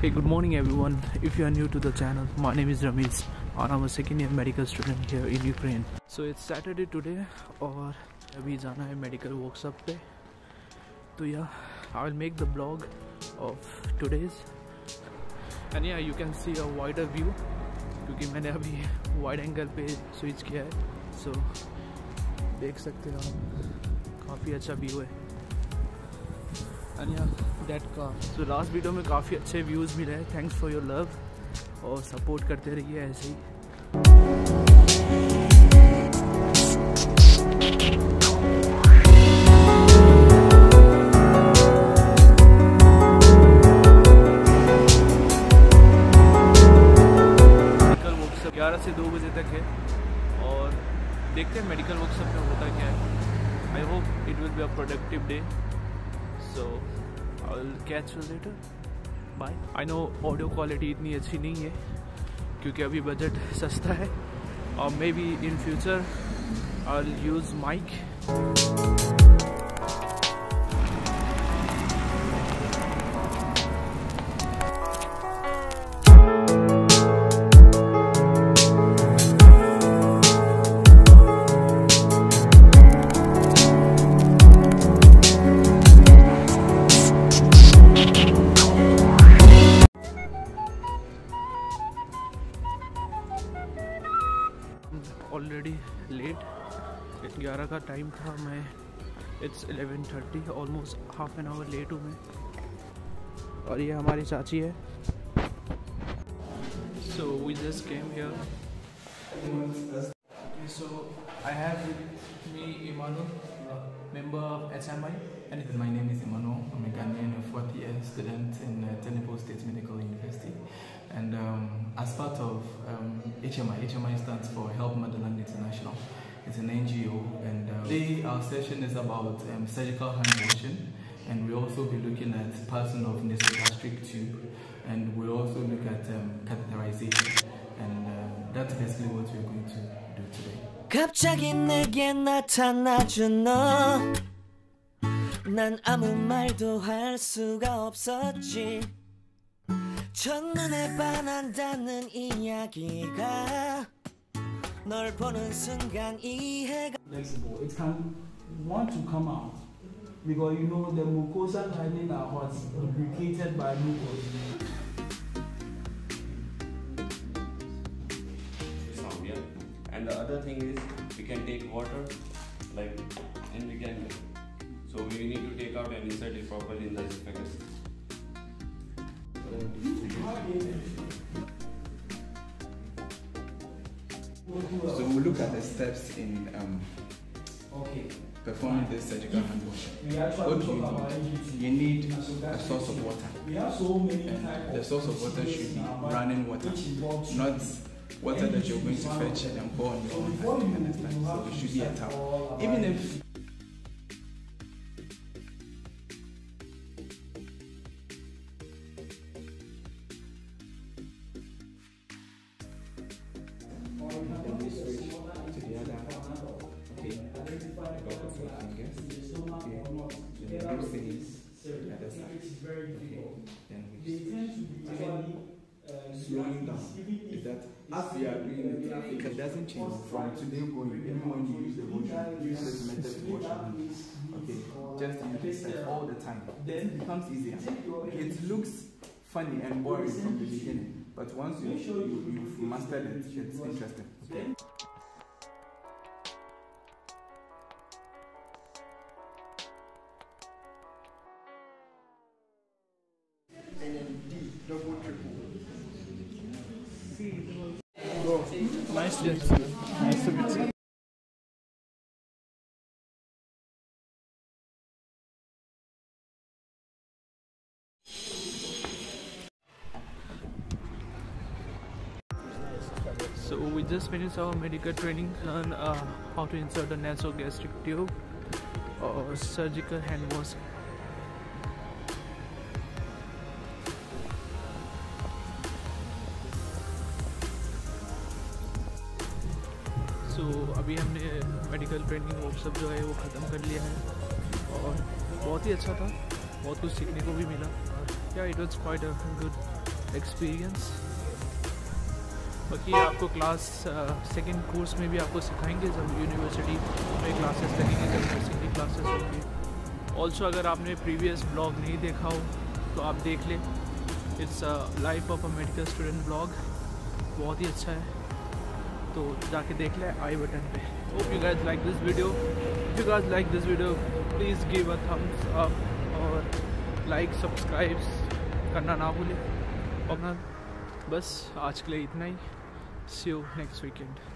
Hey, good morning everyone. If you are new to the channel, my name is Ramesh and I'm a second year medical student here in Ukraine. So it's Saturday today और अभी जाना है medical workshop पे तो yeah I will make the blog of today's and yeah you can see a wider view क्योंकि मैंने अभी wide angle पे स्विच किया है सो so, देख सकते हो आप काफ़ी अच्छा व्यू है एंड या दैट का सो लास्ट वीडियो में काफ़ी अच्छे व्यूज़ मिले हैं. थैंक्स फॉर योर लव और सपोर्ट करते रहिए ऐसे ही. ग्यारह से दो बजे तक है. और देखते हैं मेडिकल वर्कशॉप में होता क्या है. I hope it will be a productive day so I catch you later bye I know audio quality इतनी अच्छी नहीं है, क्योंकि अभी बजट सस्ता है। और maybe in future I use mike already late ग्यारह का टाइम था, मैं it's eleven thirty almost half an hour late हूँ मैं। और ये हमारी चाची है। So we just came here so I have me इमानो member of S M I and my name is इमानो मैं fourth year student in Chennai state medical university and as part of um, HMI, HMI stands for Help Motherland International. It's an NGO. And uh, today our session is about um, surgical hand washing. And we'll also be looking at passing of nasogastric tube. And we'll also look at um, catheterization. And uh, that's basically what we're going to do today. 갑자기 내게 나타나준 너. 난 아무 말도 할 수가 없었지. 첫눈에 반한다는 이야기가 널 보는 순간 이해가 flexible. It can want to come out because you know the mucosa lining are what's lubricated by mucus. sound, yeah. And the other thing is we can take water, like, and we can. So we need to take out and insert it properly in the esophagus. So we'll look at the steps in um, Okay. performing this surgical hand. What do you need? You need a source of water. We have so many And the source of water should be in our body running water, not water that you're going to fetch and pour on your own hand. you Understand? So it should be a towel. Even if and we switch to the other okay block of your fingers okay then the loop stays the other side okay then we switch Even slowing down is that as we are doing the it doesn't change from today going even when you use the motion use this method to wash your hands okay just use this step all the time then it becomes easier. It looks funny and boring from the beginning. But once you, you, have mastered it, it's interesting. Okay. Nice, then just finished our medical training on uh, how to insert a nasogastric tube or surgical hand wash. So अभी हमने medical training workshop जो है वो ख़त्म कर लिया है और बहुत ही अच्छा था बहुत कुछ सीखने को भी मिला या it was quite a good experience बाकी आपको क्लास सेकंड कोर्स में भी आपको सिखाएँगे, जब यूनिवर्सिटी में क्लासेस लगेंगे, जब यूनिवर्सिटी क्लासेस होंगी। ऑल्सो अगर आपने प्रीवियस ब्लॉग नहीं देखा हो तो आप देख लें। It's life of a medical student blog बहुत ही अच्छा है। तो जाके देख लें आई बटन पे। Hope you guys like this video you guys like this video please give a thumbs up और लाइक सब्सक्राइब करना ना भूलें। और बस आज के लिए इतना ही। See you next weekend